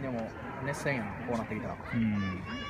でも熱戦やんこうなってきたら。うん。